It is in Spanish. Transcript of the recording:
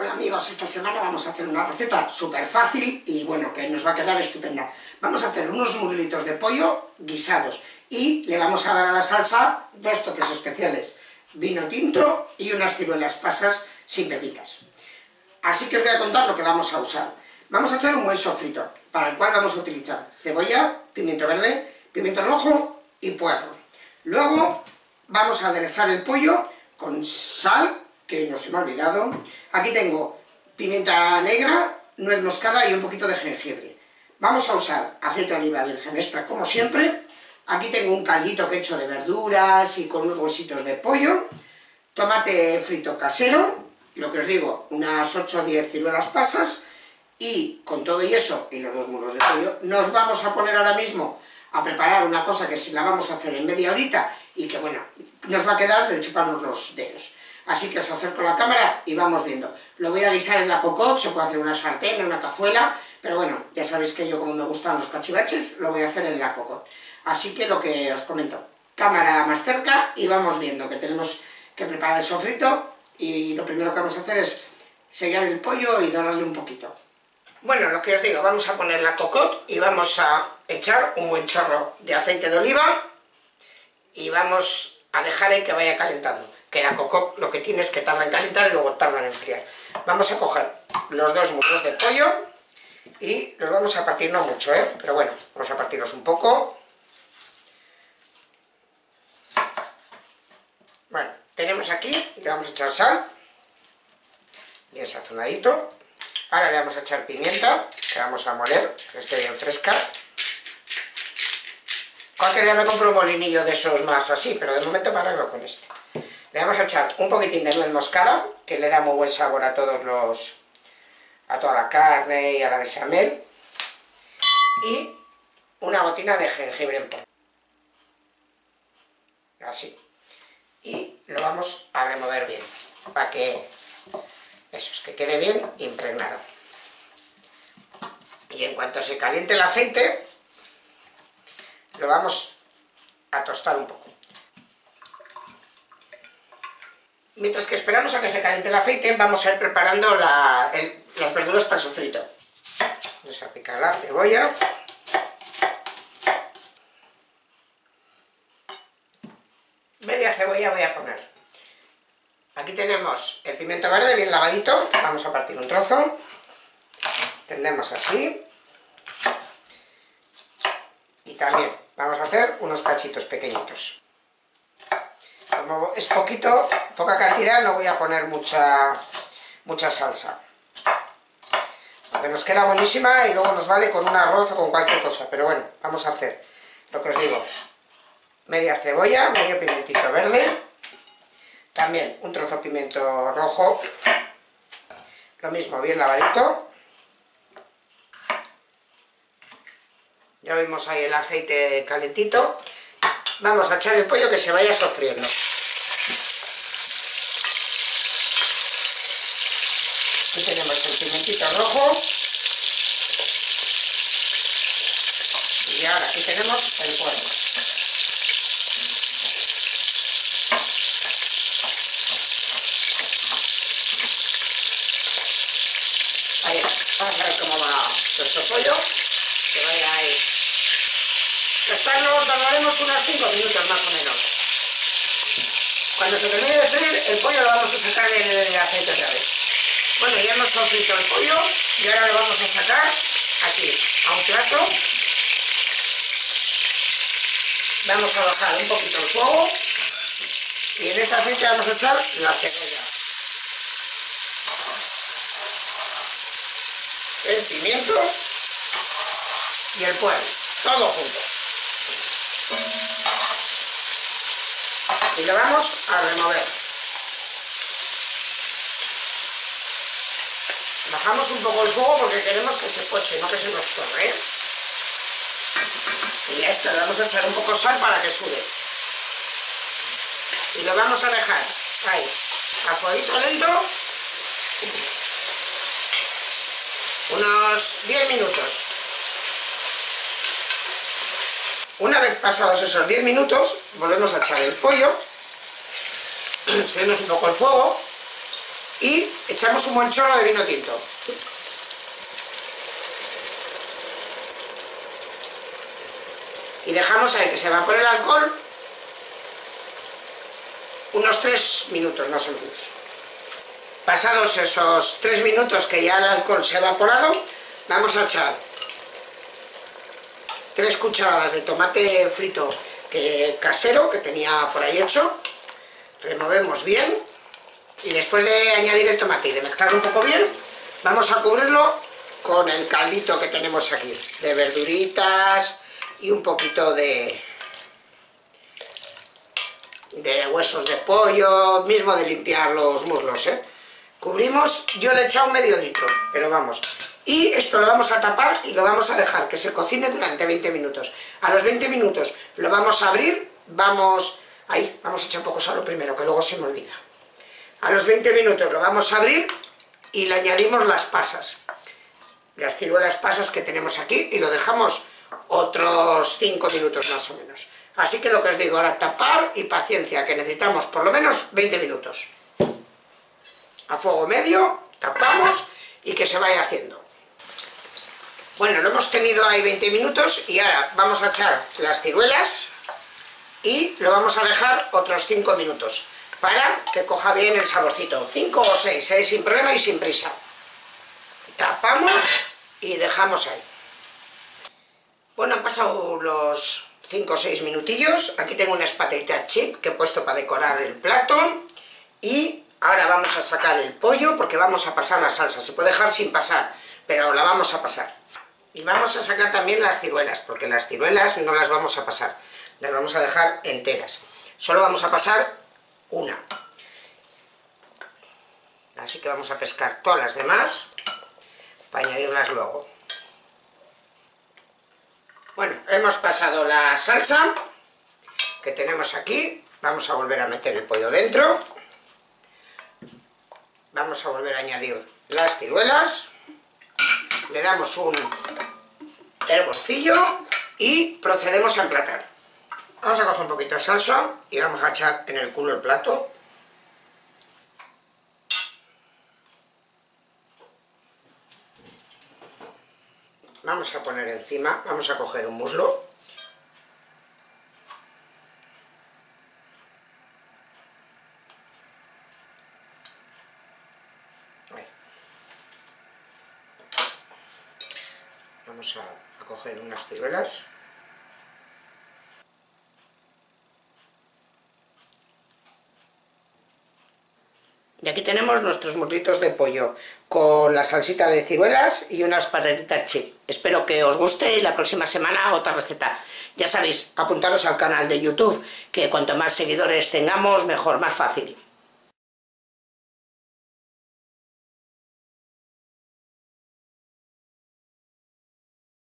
Hola amigos, esta semana vamos a hacer una receta súper fácil y bueno, que nos va a quedar estupenda. Vamos a hacer unos muslitos de pollo guisados y le vamos a dar a la salsa dos toques especiales, vino tinto y unas ciruelas pasas sin pepitas. Así que os voy a contar lo que vamos a usar. Vamos a hacer un buen sofrito, para el cual vamos a utilizar cebolla, pimiento verde, pimiento rojo y puerro. Luego vamos a aderezar el pollo con sal, que no se me ha olvidado. Aquí tengo pimienta negra, nuez moscada y un poquito de jengibre. Vamos a usar aceite de oliva virgen extra, como siempre. Aquí tengo un caldito que he hecho de verduras y con unos huesitos de pollo. Tomate frito casero, lo que os digo, unas 8 o 10 ciruelas pasas. Y con todo y eso, y los dos muros de pollo, nos vamos a poner ahora mismo a preparar una cosa que si la vamos a hacer en media horita y que bueno, nos va a quedar de chuparnos los dedos. Así que os acerco la cámara y vamos viendo. Lo voy a guisar en la cocotte, se puede hacer una sartén, una cazuela, pero bueno, ya sabéis que yo como me gustan los cachivaches, lo voy a hacer en la cocotte. Así que lo que os comento, cámara más cerca y vamos viendo que tenemos que preparar el sofrito y lo primero que vamos a hacer es sellar el pollo y dorarle un poquito. Bueno, lo que os digo, vamos a poner la cocotte y vamos a echar un buen chorro de aceite de oliva y vamos a dejar que vaya calentando. Que la coco lo que tiene es que tarda en calentar y luego tarda en enfriar. Vamos a coger los dos muslos de pollo y los vamos a partir, no mucho, ¿eh? pero bueno, vamos a partirlos un poco. Bueno, tenemos aquí, le vamos a echar sal, bien sazonadito. Ahora le vamos a echar pimienta, que vamos a moler, que esté bien fresca. Cualquier día me compro un molinillo de esos más así, pero de momento me arreglo con este. Le vamos a echar un poquitín de nuez moscada, que le da muy buen sabor a todos los... a toda la carne y a la bechamel. Y una gotina de jengibre en polvo. Así. Y lo vamos a remover bien, para que... eso es, que quede bien impregnado. Y en cuanto se caliente el aceite, lo vamos a tostar un poco. Mientras que esperamos a que se caliente el aceite, vamos a ir preparando las verduras para el sofrito. Vamos a picar la cebolla. Media cebolla voy a poner. Aquí tenemos el pimiento verde bien lavadito, vamos a partir un trozo. Tendemos así. Y también vamos a hacer unos cachitos pequeñitos. Es poquito, poca cantidad, no voy a poner mucha, mucha salsa. Porque nos queda buenísima y luego nos vale con un arroz o con cualquier cosa. Pero bueno, vamos a hacer lo que os digo. Media cebolla, medio pimientito verde. También un trozo pimiento rojo. Lo mismo, bien lavadito. Ya vemos ahí el aceite calentito. Vamos a echar el pollo que se vaya sofriendo. Aquí rojo. Y ahora aquí tenemos el pollo. Ahí, vamos a ver cómo va nuestro pollo. Que vaya ahí Estarlo tardaremos unos 5 minutos más o menos. Cuando se termine de freír, el pollo lo vamos a sacar del aceite otra vez. Bueno, ya hemos sofrito el pollo y ahora lo vamos a sacar aquí, a un plato. Vamos a bajar un poquito el fuego y en ese aceite vamos a echar la cebolla. El pimiento y el puerro, todo junto. Y lo vamos a remover. Bajamos un poco el fuego porque queremos que se poche, no que se nos corre. ¿eh? Y esto le vamos a echar un poco sal para que sude. Y lo vamos a dejar ahí, a fueguito lento, unos 10 minutos. Una vez pasados esos 10 minutos, volvemos a echar el pollo, subimos un poco el fuego y echamos un buen chorro de vino tinto. Y dejamos ahí que se evapore el alcohol unos 3 minutos más o menos. Pasados esos 3 minutos que ya el alcohol se ha evaporado, vamos a echar 3 cucharadas de tomate frito casero que tenía por ahí hecho, removemos bien y después de añadir el tomate y de mezclar un poco bien, vamos a cubrirlo con el caldito que tenemos aquí, de verduritas y un poquito de, de huesos de pollo, mismo de limpiar los muslos, ¿eh? Cubrimos, yo le he echado medio litro, pero vamos. Y esto lo vamos a tapar y lo vamos a dejar que se cocine durante 20 minutos. A los 20 minutos lo vamos a abrir, vamos... Ahí, vamos a echar un poco solo primero, que luego se me olvida. A los 20 minutos lo vamos a abrir y le añadimos las pasas. Las ciruelas pasas que tenemos aquí y lo dejamos otros 5 minutos más o menos. Así que lo que os digo, ahora tapar y paciencia, que necesitamos por lo menos 20 minutos a fuego medio, tapamos y que se vaya haciendo. Bueno, lo hemos tenido ahí 20 minutos y ahora vamos a echar las ciruelas y lo vamos a dejar otros 5 minutos para que coja bien el saborcito. 5 o 6, ¿eh? sin problema y sin prisa. Tapamos y dejamos ahí. Bueno, han pasado los 5 o 6 minutillos. Aquí tengo una espatita chip que he puesto para decorar el plato. Y Ahora vamos a sacar el pollo porque vamos a pasar la salsa. Se puede dejar sin pasar, pero la vamos a pasar. Y vamos a sacar también las ciruelas, porque las ciruelas no las vamos a pasar. Las vamos a dejar enteras. Solo vamos a pasar una. Así que vamos a pescar todas las demás para añadirlas luego. Bueno, hemos pasado la salsa que tenemos aquí. Vamos a volver a meter el pollo dentro vamos a volver a añadir las ciruelas, le damos un hervorcillo y procedemos a emplatar. Vamos a coger un poquito de salsa y vamos a echar en el culo el plato. Vamos a poner encima, vamos a coger un muslo. Vamos a, coger unas ciruelas Y aquí tenemos nuestros muslitos de pollo con la salsita de ciruelas y unas patatitas chip. Espero que os guste y la próxima semana otra receta. Ya sabéis, apuntaros al canal de YouTube, que cuanto más seguidores tengamos, mejor, más fácil.